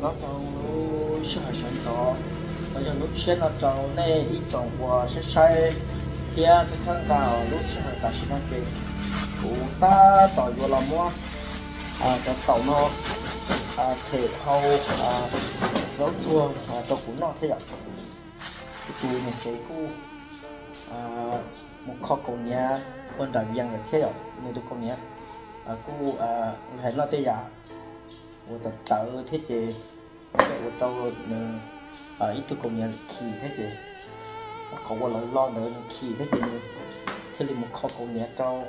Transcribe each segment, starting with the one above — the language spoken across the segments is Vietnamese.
nó trong lúc sợ sợ đó bây giờ lúc xe nó trong này ít trong qua sẽ sai thì thì thằng cao lúc sợ ta sẽ nói kì, cụ ta tỏ vô làm mua à cái tàu nó à thể hậu à rau chuông, à cho cũng nó thế ạ. Tụi mình chơi cu à một kho cầu nhà bên đại viên là thế ạ. Nên tôi con nhé à cu à hay lo tê giả của tập tự thế ít con nữa một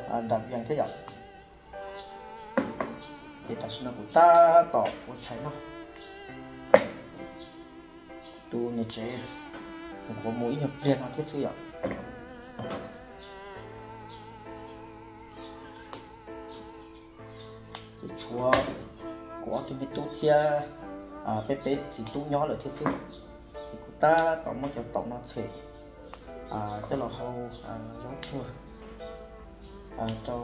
à thế ạ. Ta sẽ nói ta tỏ nó tu nè chế có mũi nhập liền nó thiết sử dụng thì của tôi mới tu chia à bé bé thì tu nhỏ lại thế sử thì cô ta tỏ một cho tổng nó sẽ à cho là hầu à giống chua à cho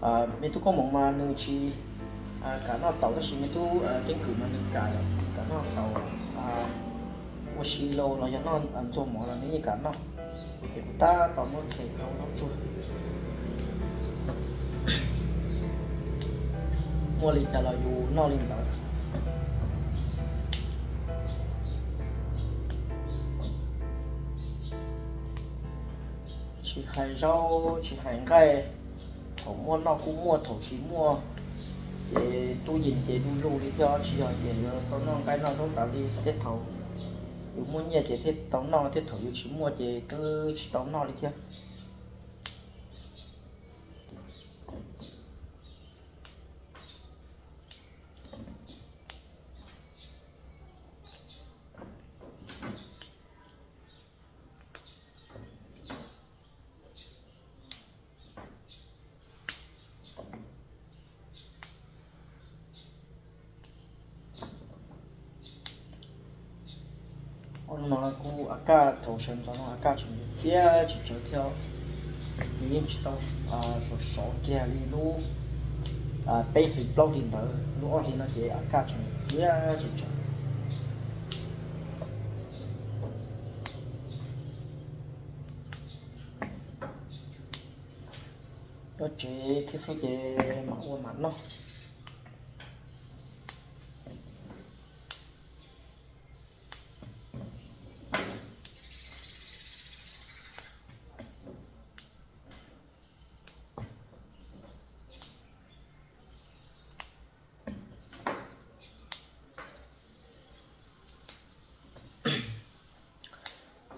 à mấy tu có một mà nơi chi. À cả nó tàu đó chỉ mấy tu à, tiếng cử mà những cái. Cả nó tàu à một xí lâu là nó ăn cho mỏ là như cả nó. Thì cô ta tàu một sẽ không nó chua mua lì cả là dù nó lên đó chỉ hay rau, chỉ hay cái thổ mua nó cũng mua thổ chỉ mua. Thì tôi nhìn thì tôi lưu đi theo chị hỏi để tôi nó cái nó sống tạo đi, thiết thầu nếu muốn nhà thì thiết tống nó thiết thổ thầu chỉ mua thì cứ chỉ tống đi theo ông nó cũng à cả thầu sinh cho nó à cả chúng chia chỉ cho theo những chỉ tao à số số kia đi lu à bây thì bao tiền đó lu ở thì nó chỉ à cả chúng chia chỉ cho nó chỉ thiết số chỉ mặc quần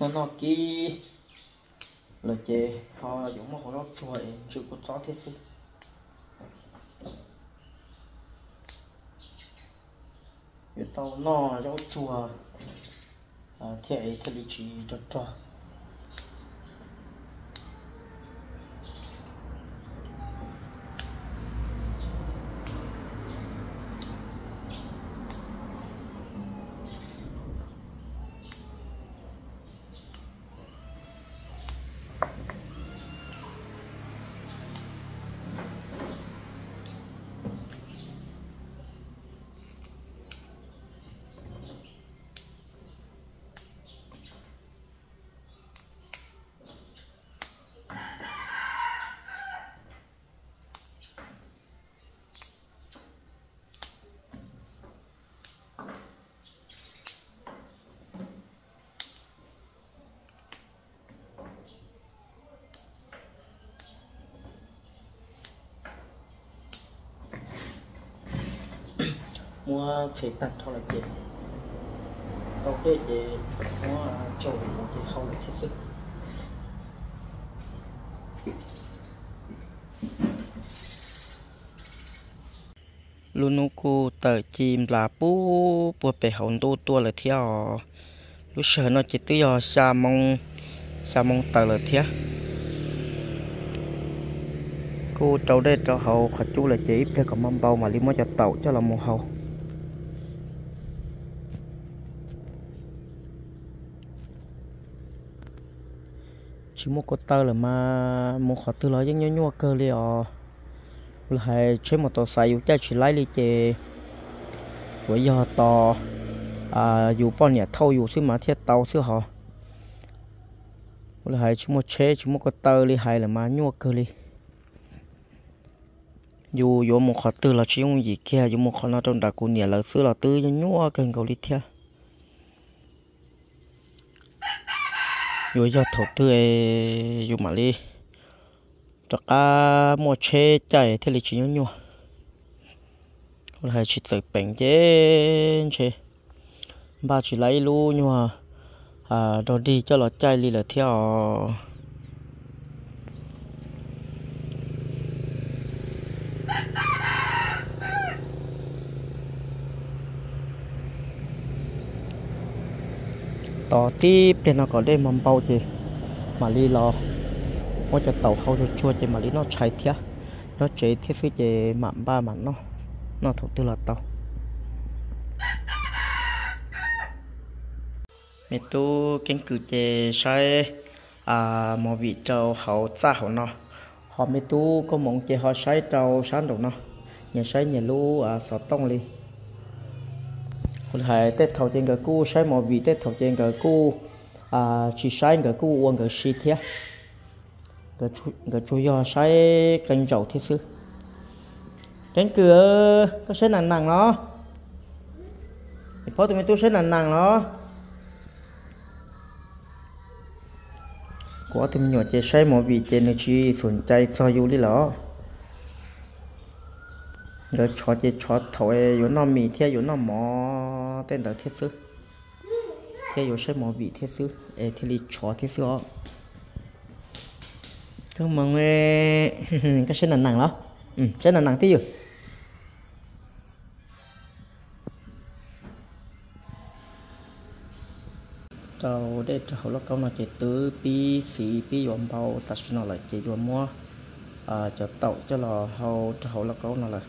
nó nó kí là chè họ dùng một nó chuối chưa có gió thế gì cái tàu nó rau chua à thế ấy thế chỉ, cho cho mua chế tặng cho là chế đầu tiên chế, mua trầu thì không được thiết sức. Luôn cô tờ chim là bố bùa bể hồng đô tua là theo lúc sợ nó chỉ tự giờ xa mong xa mong tờ là theo cô trâu đây trâu hậu khả chú là chỉ phải có mâm bao mà đi mới cho tàu cho là mùa hậu chỉ một con tơ là mà một khó tư lợi giống nhau nhau cơ li là hay chơi một tàu xài dù cho chỉ lấy li chè. Với giờ to à dù bao nhiêu thâu, dù xứ mà thiết tàu xứ họ. Là hay chúng một chế chúng một cái tơ li hay là mà nhau cơ li dù dù một khó tư là chỉ một gì kia, dù một khó nó trong đặc cụ nhà là xứ là tư cho nhau cần cầu li thiết dù do thổ tư dù mà li cho cả một chế chạy thì là chỉ nhau nhau là chỉ tự bệnh chế chế ba chỉ lấy luôn nhưng mà à rồi đi cho nó chạy đi là theo. ต่อที่เป็นเราก็ได้มันเบาจีมาลีรอว่าจะเต่าเขาจะช่วยจีมาลีนอใช้เทียนอเจเทียซื้อเจหมันบ้ามันเนาะนอถูกตัวละเต่า mẹ tu kiến cử chè sai à mò vị trâu hậu xa hậu nó họ mẹ tu có mong chè họ sai trâu sáng đầu nó nhà sai nhà lu à sọ tông đi còn hai tết thầu trên cái cu sai mò vị tết thầu trên cái cu à chỉ sai cái cu uống cái xí thế cái chú cái chú do sai canh dầu thế sư cánh cửa có sai nặng nặng nó thì phó tụi mình tu sai nặng nặng nó กว่าที่มันอยู่จะใช้หมอบีเจน cụ thể tết thầu trên cái cú sai một vị tết thầu trên cái cú à chỉ sai cái cú uống cái xí thế. Cái chú cái chú do sai canh chậu thế sư trên cửa, có xe nặng nặng nó thì phó tụi mình tôi xe nặng nặng nó có tụi mình nhỏ chơi sai một vị trên nơi chi sườn chay so du đi lọ. Rồi chó chơi chó thổi yếu nó mì thế yếu nó mò tên là thiết sư. Thế có sẽ một vị thiết sư. Để thiết lì chó thiết sư họ thương mừng ê cái sẽ nặng nặng đó. Ừ sẽ nặng nặng tí gì tàu để tàu lúc câu là chỉ từ pi sĩ, pi dọn bao sẽ nói là chỉ dọn mua à cho tàu cho là hậu tàu lúc câu công là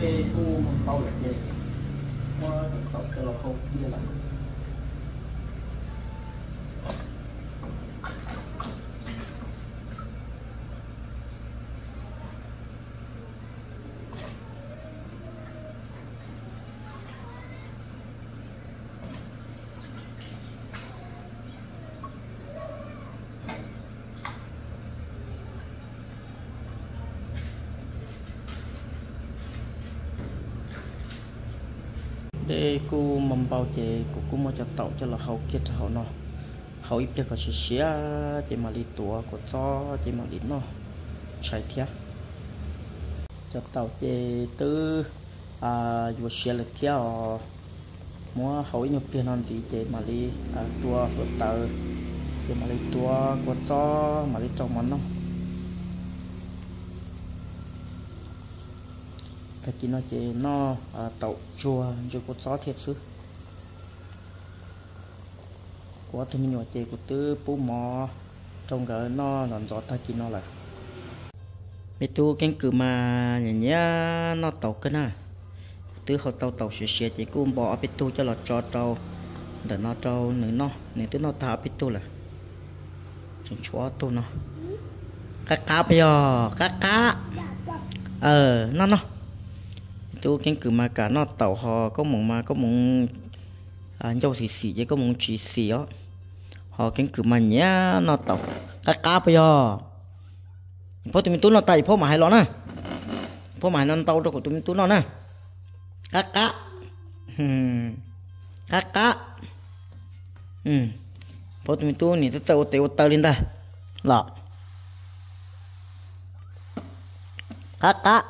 cái khu mầm bao là gì mua tàu cho lò hậu kia là để cô mầm bao chế của cô mua cho tàu cho là hậu kia hậu nó hậu ít được có chỉ xía chế mà đi tua của cho chế mà đi nó chạy theo cho tàu chế từ à vừa xía là theo mua hậu ít nhập tiền non thì chế mà đi à tua của tàu chế mà đi tua của cho mà đi trong món nó cái chỉ nó chỉ nó à, tàu chùa cho có gió thiệt sư có thì mình nhỏ chế của tư bố mò trong gỡ nó làm gió ta chỉ nó là. Mấy tu cánh cử mà nhỉ nhá nó tàu cái na. Tư họ tàu tàu sửa sửa chỉ cũng bỏ biết tu cho là cho trâu. Để nó trâu nữa nó nếu tư nó thả biết tu là. Chúng chúa tu nó. Cá cá bây giờ cá cá. Ờ nó nó tu kiến cử mà cả nó tàu họ có mong mà có mong à dâu xì xì chứ có mong chỉ xì đó họ kiến cử mà nhá nó tàu cá cá bây giờ phố tụi mình tu nó tay phố mà hay lo nè phố mà nó tàu cho của tụi mình tu nó nè cá cá cá cá ừ phố tụi mình tu nè tao tao tao lên ta lọ cá cá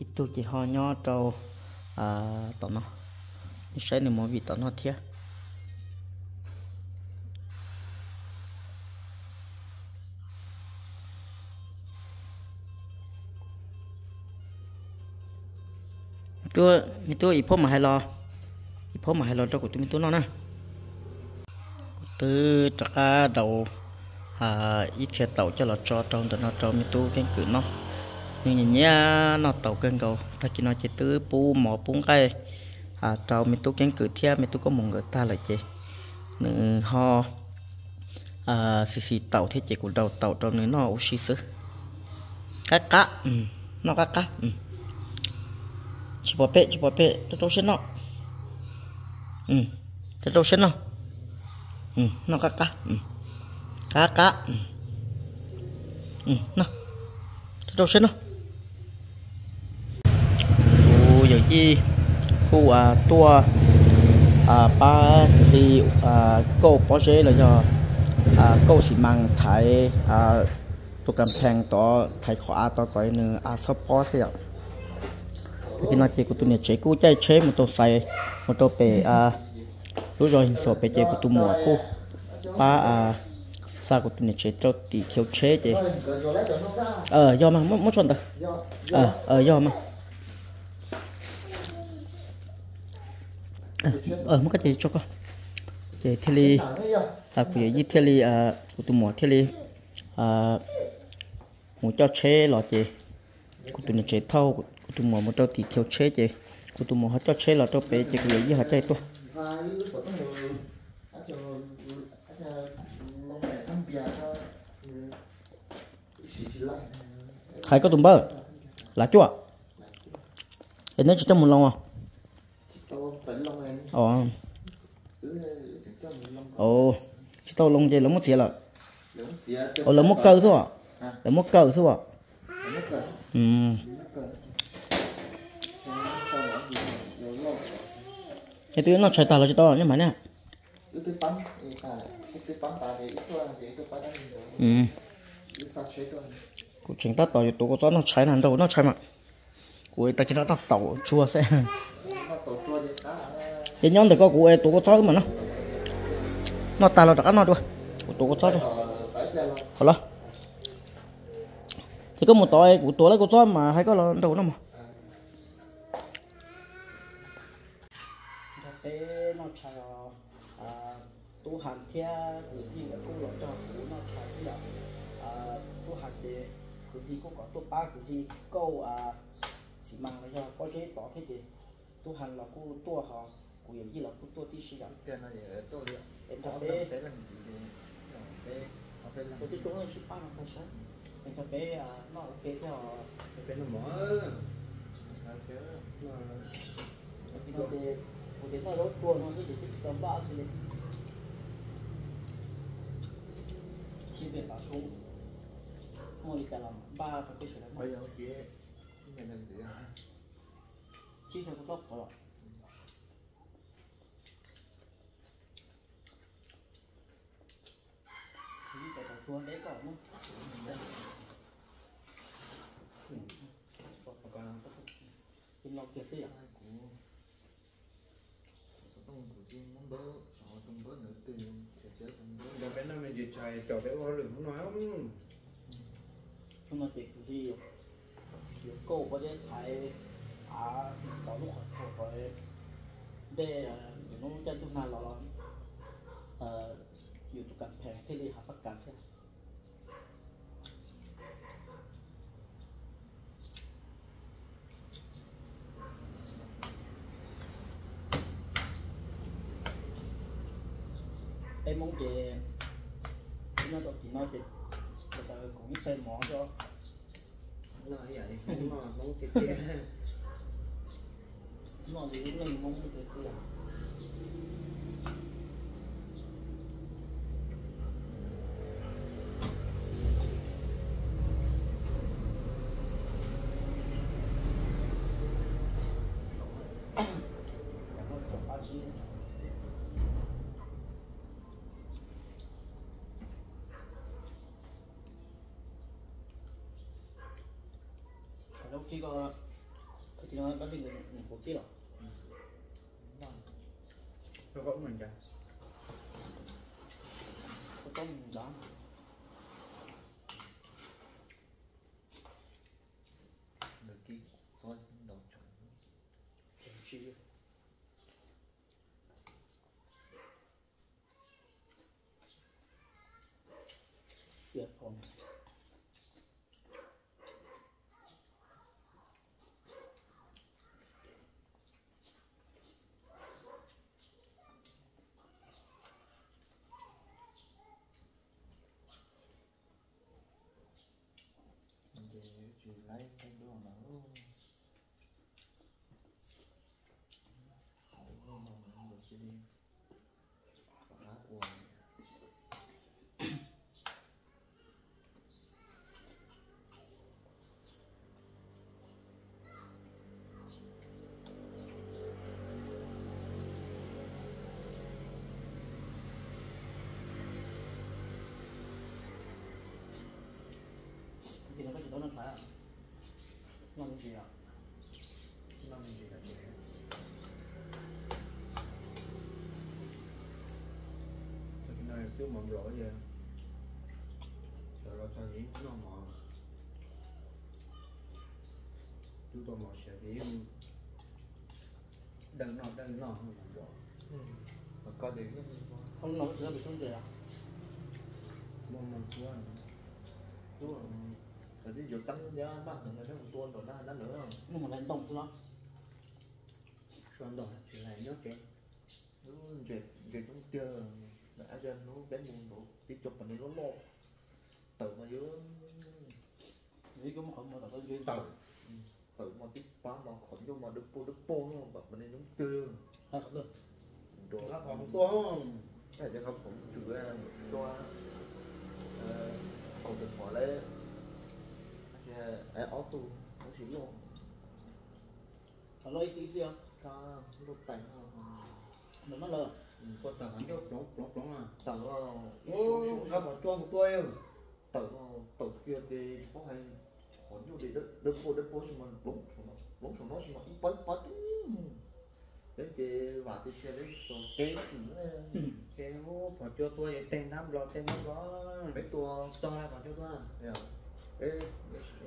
ít chỉ ho nhỏ trâu à tao nó sẽ nên mỗi vị tao nó thiệt tôi mi tôi ít mà hay lo ít mà hay lo cho của tôi mi tôi nó nè từ trắc đầu à ít thiệt tàu cho là cho trong đó nó cho mi tôi cái cử nó nhưng nhá, nó tàu cân cầu. Ta chỉ nói chỉ tứ pu mỏ pu cây à trâu mình tu kiến cử thia, mình tu có một người ta là chị. Nữ ho. À xì xì tàu thế chỉ của đầu tàu trong này nó xì xứ. Cá cá ừ nó cá cá ừ. Chỉ bỏ bẹ chỉ bỏ bẹ cho tôi xin nó. Ừ cho tôi xin nó. Ừ nó cá cá ừ. Cá cá ừ. Ừ nó. Cho tôi xin nó. tới khu à tua à ba đi à câu bó dễ là do à câu xi măng thái à tụ cầm phèn tỏ thái khó à tỏ coi nữa à sắp bó thế ạ. Thì nó chỉ của tụi này chế cú chạy chế một tô xài một tô bể à lúc rồi hình sổ bể chế của tụi mùa cú. Ba à sa của tụi này chế cho tỷ kiểu chế chế ờ do mà mất mất chuẩn ta. Ờ ờ do mà. Ờ, ờ, ở mức cái cho con? Chế thế li à phụ gì thế li à của tu à, mỏ thế li à một cho chế lọ chế của tu nhà chế thâu của tu mỏ một cho thì kêu chế chế của tu mỏ họ cho chế lọ cho bé chế của gì họ chơi tôi. Hai có tụi bơ. Là chưa anh nói chỉ trong một lòng à ồ. Ồ chỉ tao lông gì lông mất gì là ồ lông mất cơ thôi à là mất cờ thôi ạ. Ừ. Cái tiếng nó chạy tà là chạy to nhưng mà nè ừ. Cô chính ta tàu tụ có nó chạy nằm đâu nó chạy mà. Cô ta chỉ nó tàu chua xe chỉ nhóm thì có cụ e tụ có thói mà nó. Nó tà là đã nó rồi tụ có thói rồi hả lo thì có một tội của tuổi lấy của thói mà hay có là đâu nó mà. Thế nó chạy à, tu hành theo của gì là cũng là cho của nó chạy cái à tu hành thì của gì cũng có tu ba của gì câu à xí măng này cho có chế tỏ thế gì tu hành là của tu họ của gì là tu tí sĩ rằng cái này là tôi đi em có thật bên thế bên là gì đi cái có bên là của tí chúng nó sĩ ba là thật sáng em thật thế à nó ok theo bên nó mở. Nó thì nó để một đến nó đốt chua nó để cái tấm ba chỉ lên chỉ về cả xuống. Mua đi cả làm ba cái cái bây này giờ kia cái này gì hả chỉ cho nó tốt rồi thằng ตัวเล็กก่อนมั้งก่อนก่อนก็กินลองเจ็ดสิอะ Giờ bé nào mình dịch xài cho bé bao lượng không nói không ทุนนติดที่อยู่โก้ประเทศไทยหาต่อลูกขอขอได้อยู่นู้นจะทุนนานราอ่ออยู่ตุกันแพงที่รีหาประกันใช่ไหม tên món chè nó tôi chỉ nói chè từ từ cũng tên mỏ cho. Nói vậy món món chè kia. Món gì cũng là món chè kia. Còn lúc chỉ có thì nó có định người một tí rồi. Nó có mình cả có có mình đó. được kia thôi đầu chuẩn Đồng chi Dạ phòng nó có chỉ tốn nó phải à ngon gì à nó gì chỉ là gì cái này cứ mầm rõ vậy sợ ra cho gì nó mò chúng tôi mò sẽ đi đừng nó đừng nó không mầm rõ mà có đến không nó chỉ là bị không gì à? Mầm mầm chúa đúng rồi rồi ví dụ tăng giá bắt người ta một tuần rồi nó nó nữa không? Nhưng mà lên đông cho nó. Xoan đỏ chỉ là nhớ cái nó dệt dệt nó chưa đã cho nó bé mua đủ đi chụp mà nó lo. Tự mà dưới nghĩ cũng không mở tao chuyên tàu tự. Mà tiếp phá mà khẩn vô mà đức po đức po nó mà mình nó chưa. Không được. Đồ. Nó còn to cái này không cũng chữ ra cho còn được hỏi lấy ai ó tu nó chỉ lo còn lôi xí xí không? Ca lúc tay nó nó lờ có tàu hắn cho plong plong plong à. Tự ô gặp một to một tôi tự tự kia thì có hay khẩn vô đi đức đức po đức po xong mình đúng xong nó đúng xong nó xong nó ít bắn bắn đến chị và thì xe đấy rồi cái chữ cái ô bỏ cho tôi tên năm lo tên năm đó cái tua? To là bỏ cho tôi à Yeah. Cái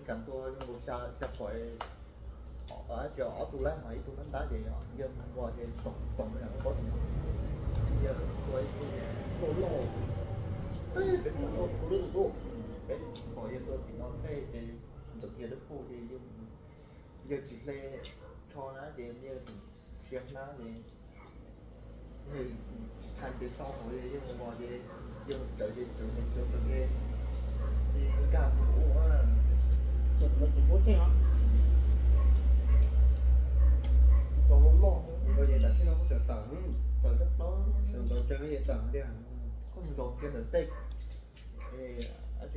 nhưng một xa chắc phải ở chỗ ở tu lá mà tu đánh đá gì họ dân qua thì tổng tổng là có tổng giờ tôi tôi lo Ê, cái nó tôi cũng được đủ cái hỏi giờ tôi thì nó cái thì thực hiện được phụ thì nhưng giờ chỉ là cho nó thì như xem nó thì thì thành từ sau rồi nhưng mà ngoài thì giờ tự thì tự mình tự tự nghe được được được bố chứ lo bây giờ đặt nó có trở tầng tự rất đó sườn đầu chân cái tầng đi à có một dòng trên ở tây thì ở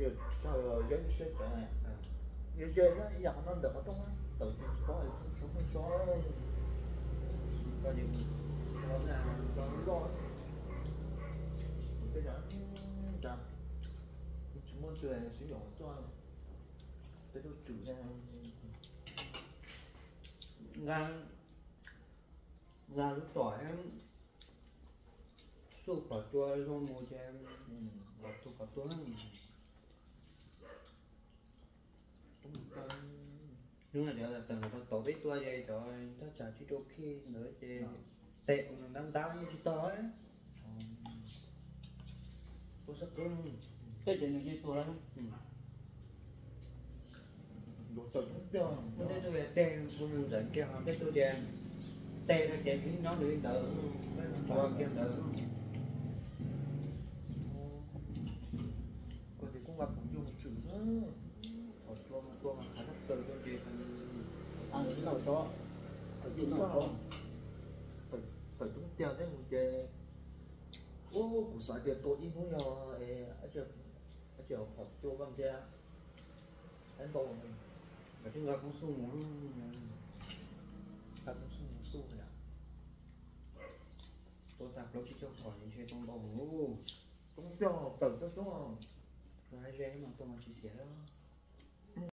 rồi giống như sếp như giờ được á tự nhiên có không có muốn chơi tới đâu chủ ra. Ngang ra lúc tỏi em sụp bỏ chua xong mua cho em tu bỏ tu cũng tên nhưng mà giờ là từng con tổ biết tua vậy rồi ta trả chỉ đôi khi nữa chứ tệ mình đang đau như chỉ to ấy. Có rất cứng cái chuyện gì tôi lên đồ tự cho nay tôi tôi muốn dẫn kêu họ cái tôi đen Đen là đen thì nó được đỡ Qua kêu đỡ còn thì cũng gặp cũng dùng chữ nữa. Còn tôi mà tôi mà rất từ tôi chỉ thành ăn cái nào cho tự dùng cho tự tự chúng tiêu đấy một cái ô của xã tiền tôi in cũng nhỏ ở chỗ ở chỗ học chỗ văn gia. Anh bảo Và chúng ta cũng xuống muốn ta cũng xuống một xu này à Tôi tập lâu cho khỏi những chuyện trong bầu cũng cho tự cho không Rồi hai mà tôi mà chia sẻ đó